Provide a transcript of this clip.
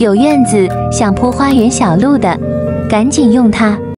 有院子想铺花园小路的赶紧用它。